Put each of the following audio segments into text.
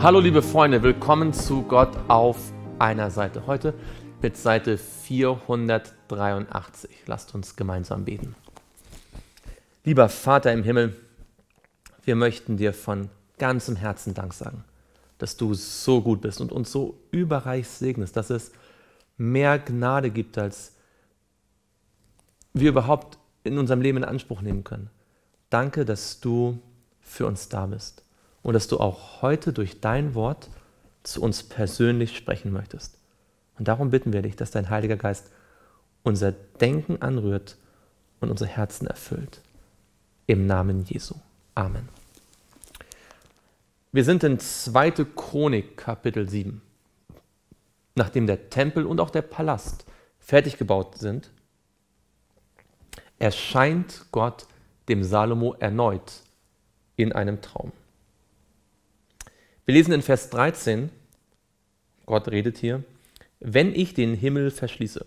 Hallo liebe Freunde, willkommen zu Gott auf einer Seite. Heute mit Seite 483. Lasst uns gemeinsam beten. Lieber Vater im Himmel, wir möchten dir von ganzem Herzen Dank sagen, dass du so gut bist und uns so überreich segnest, dass es mehr Gnade gibt, als wir überhaupt in unserem Leben in Anspruch nehmen können. Danke, dass du für uns da bist und dass du auch heute durch dein Wort zu uns persönlich sprechen möchtest. Und darum bitten wir dich, dass dein Heiliger Geist unser Denken anrührt und unser Herzen erfüllt. Im Namen Jesu. Amen. Wir sind in 2. Chronik Kapitel 7. Nachdem der Tempel und auch der Palast fertig gebaut sind, erscheint Gott dem Salomo erneut in einem Traum. Wir lesen in Vers 13, Gott redet hier, wenn ich den Himmel verschließe,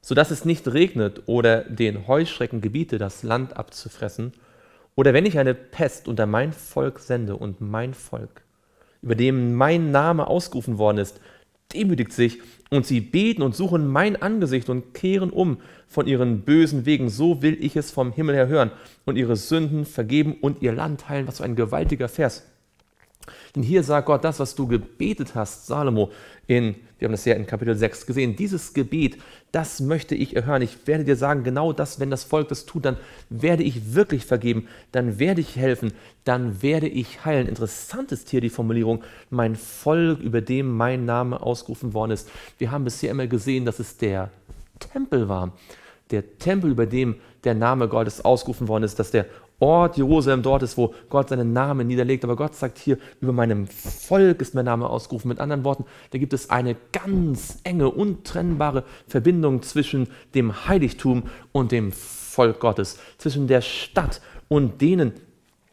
sodass es nicht regnet oder den Heuschrecken gebiete, das Land abzufressen, oder wenn ich eine Pest unter mein Volk sende und mein Volk, über dem mein Name ausgerufen worden ist, demütigt sich und sie beten und suchen mein Angesicht und kehren um von ihren bösen Wegen, so will ich es vom Himmel her hören und ihre Sünden vergeben und ihr Land heilen. Was für ein gewaltiger Vers. Denn hier sagt Gott das, was du gebetet hast, Salomo, in, wir haben das ja in Kapitel 6 gesehen, dieses Gebet, das möchte ich erhören. Ich werde dir sagen, genau das, wenn das Volk das tut, dann werde ich wirklich vergeben, dann werde ich helfen, dann werde ich heilen. Interessant ist hier die Formulierung, mein Volk, über dem mein Name ausgerufen worden ist. Wir haben bisher immer gesehen, dass es der Tempel war. Der Tempel, über dem der Name Gottes ausgerufen worden ist, dass der Ort Jerusalem dort ist, wo Gott seinen Namen niederlegt. Aber Gott sagt hier, über meinem Volk ist mein Name ausgerufen. Mit anderen Worten, da gibt es eine ganz enge, untrennbare Verbindung zwischen dem Heiligtum und dem Volk Gottes, zwischen der Stadt und denen,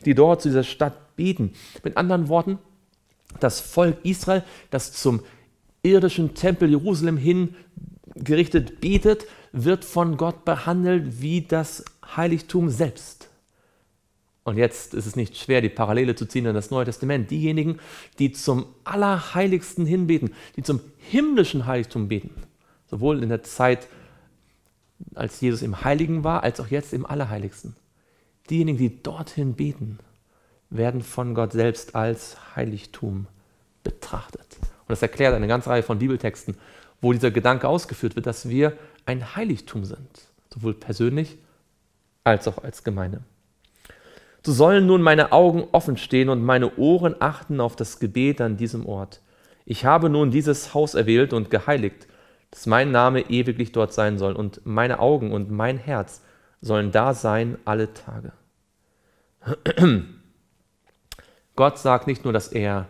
die dort zu dieser Stadt beten. Mit anderen Worten, das Volk Israel, das zum irdischen Tempel Jerusalem hin gerichtet betet, wird von Gott behandelt wie das Heiligtum selbst. Und jetzt ist es nicht schwer, die Parallele zu ziehen in das Neue Testament. Diejenigen, die zum Allerheiligsten hinbeten, die zum himmlischen Heiligtum beten, sowohl in der Zeit, als Jesus im Heiligen war, als auch jetzt im Allerheiligsten. Diejenigen, die dorthin beten, werden von Gott selbst als Heiligtum betrachtet. Und das erklärt eine ganze Reihe von Bibeltexten, wo dieser Gedanke ausgeführt wird, dass wir ein Heiligtum sind, sowohl persönlich als auch als Gemeinde. So sollen nun meine Augen offen stehen und meine Ohren achten auf das Gebet an diesem Ort. Ich habe nun dieses Haus erwählt und geheiligt, dass mein Name ewiglich dort sein soll, und meine Augen und mein Herz sollen da sein alle Tage. Gott sagt nicht nur, dass er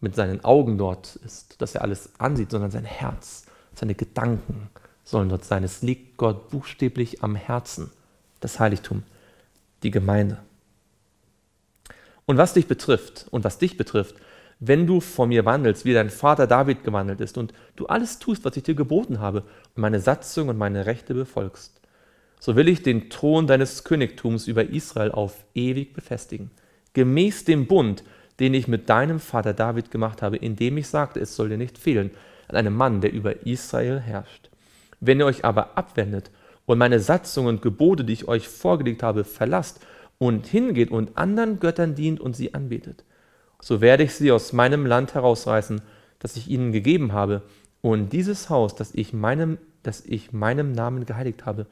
mit seinen Augen dort ist, dass er alles ansieht, sondern sein Herz, seine Gedanken sollen dort sein. Es liegt Gott buchstäblich am Herzen, das Heiligtum, die Gemeinde. Und was dich betrifft und was dich betrifft, wenn du vor mir wandelst, wie dein Vater David gewandelt ist und du alles tust, was ich dir geboten habe und meine Satzung und meine Rechte befolgst, so will ich den Thron deines Königtums über Israel auf ewig befestigen, gemäß dem Bund, den ich mit deinem Vater David gemacht habe, indem ich sagte, es soll dir nicht fehlen an einem Mann, der über Israel herrscht. Wenn ihr euch aber abwendet und meine Satzungen und Gebote, die ich euch vorgelegt habe, verlasst und hingeht und anderen Göttern dient und sie anbetet, so werde ich sie aus meinem Land herausreißen, das ich ihnen gegeben habe, und dieses Haus, das ich meinem, das ich meinem Namen geheiligt habe,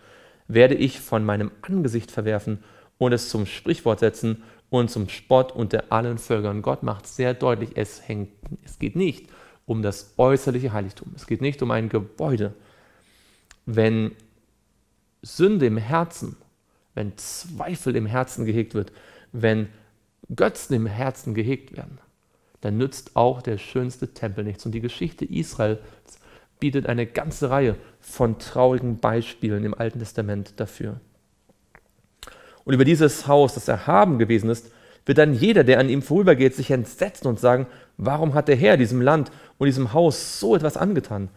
werde ich von meinem Angesicht verwerfen und es zum Sprichwort setzen und zum Spott unter allen Völkern. Gott macht sehr deutlich, es, hängt, es geht nicht um das äußerliche Heiligtum. Es geht nicht um ein Gebäude. Wenn Sünde im Herzen wenn Zweifel im Herzen gehegt wird, wenn Götzen im Herzen gehegt werden, dann nützt auch der schönste Tempel nichts. Und die Geschichte Israels bietet eine ganze Reihe von traurigen Beispielen im Alten Testament dafür. Und über dieses Haus, das erhaben gewesen ist, wird dann jeder, der an ihm vorübergeht, sich entsetzen und sagen, warum hat der Herr diesem Land und diesem Haus so etwas angetan?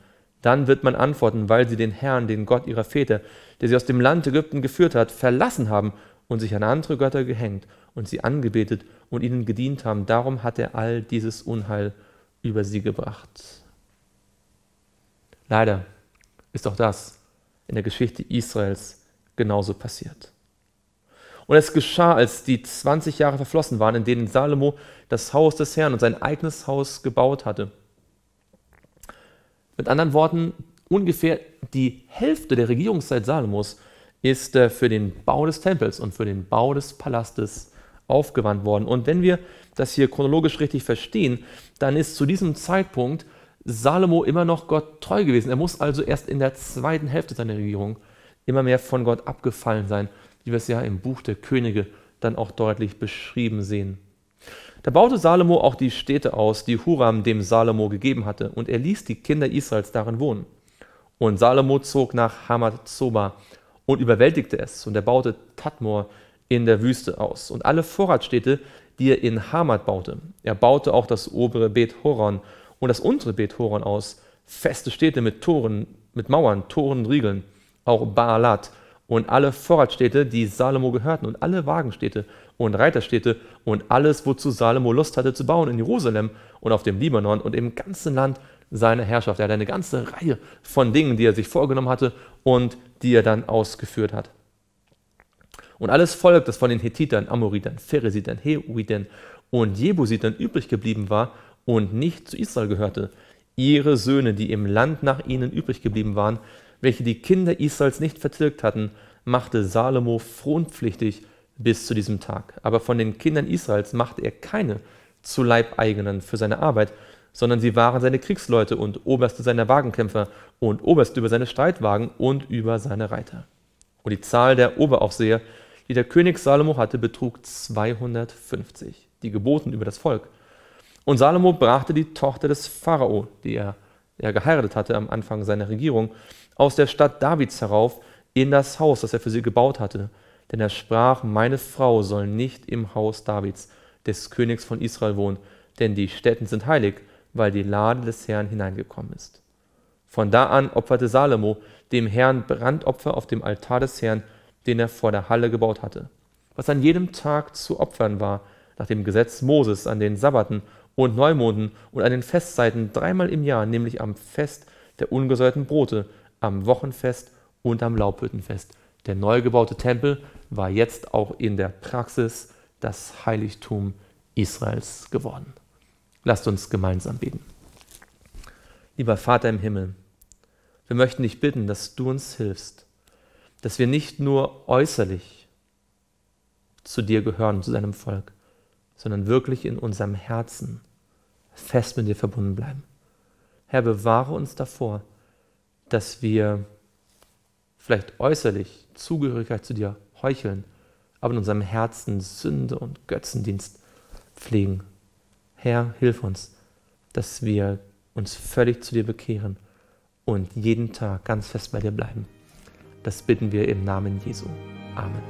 Dann wird man antworten, weil sie den Herrn, den Gott ihrer Väter, der sie aus dem Land Ägypten geführt hat, verlassen haben und sich an andere Götter gehängt und sie angebetet und ihnen gedient haben. Darum hat er all dieses Unheil über sie gebracht. Leider ist auch das in der Geschichte Israels genauso passiert. Und es geschah, als die 20 Jahre verflossen waren, in denen Salomo das Haus des Herrn und sein eigenes Haus gebaut hatte. Mit anderen Worten, ungefähr die Hälfte der Regierungszeit Salomos ist äh, für den Bau des Tempels und für den Bau des Palastes aufgewandt worden. Und wenn wir das hier chronologisch richtig verstehen, dann ist zu diesem Zeitpunkt Salomo immer noch Gott treu gewesen. Er muss also erst in der zweiten Hälfte seiner Regierung immer mehr von Gott abgefallen sein, wie wir es ja im Buch der Könige dann auch deutlich beschrieben sehen. Da baute Salomo auch die Städte aus, die Huram dem Salomo gegeben hatte, und er ließ die Kinder Israels darin wohnen. Und Salomo zog nach Hamad Zoba und überwältigte es, und er baute Tadmor in der Wüste aus und alle Vorratsstädte, die er in Hamad baute. Er baute auch das obere Bet Horon und das untere Bet Horon aus, feste Städte mit Toren, mit Mauern, Toren und Riegeln, auch Baalat und alle Vorratsstädte, die Salomo gehörten, und alle Wagenstädte und Reiterstädte und alles, wozu Salomo Lust hatte zu bauen in Jerusalem und auf dem Libanon und im ganzen Land seiner Herrschaft. Er hat eine ganze Reihe von Dingen, die er sich vorgenommen hatte und die er dann ausgeführt hat. Und alles Volk, das von den Hethitern, Amoritern, Pheresitern, Heuitern und Jebusitern übrig geblieben war und nicht zu Israel gehörte, ihre Söhne, die im Land nach ihnen übrig geblieben waren, welche die Kinder Israels nicht vertilgt hatten, machte Salomo fronpflichtig bis zu diesem Tag. Aber von den Kindern Israels machte er keine zu Leibeigenen für seine Arbeit, sondern sie waren seine Kriegsleute und Oberste seiner Wagenkämpfer und Oberste über seine Streitwagen und über seine Reiter. Und die Zahl der Oberaufseher, die der König Salomo hatte, betrug 250, die geboten über das Volk. Und Salomo brachte die Tochter des Pharao, die er, er geheiratet hatte am Anfang seiner Regierung, aus der Stadt Davids herauf in das Haus, das er für sie gebaut hatte. Denn er sprach, meine Frau soll nicht im Haus Davids, des Königs von Israel, wohnen, denn die Städten sind heilig, weil die Lade des Herrn hineingekommen ist. Von da an opferte Salomo dem Herrn Brandopfer auf dem Altar des Herrn, den er vor der Halle gebaut hatte. Was an jedem Tag zu opfern war, nach dem Gesetz Moses an den Sabbaten und Neumonden und an den Festzeiten dreimal im Jahr, nämlich am Fest der ungesäuerten Brote, am Wochenfest und am Laubhüttenfest. Der neu gebaute Tempel war jetzt auch in der Praxis das Heiligtum Israels geworden. Lasst uns gemeinsam beten. Lieber Vater im Himmel, wir möchten dich bitten, dass du uns hilfst, dass wir nicht nur äußerlich zu dir gehören, zu deinem Volk, sondern wirklich in unserem Herzen fest mit dir verbunden bleiben. Herr, bewahre uns davor, dass wir vielleicht äußerlich Zugehörigkeit zu dir heucheln, aber in unserem Herzen Sünde und Götzendienst pflegen. Herr, hilf uns, dass wir uns völlig zu dir bekehren und jeden Tag ganz fest bei dir bleiben. Das bitten wir im Namen Jesu. Amen.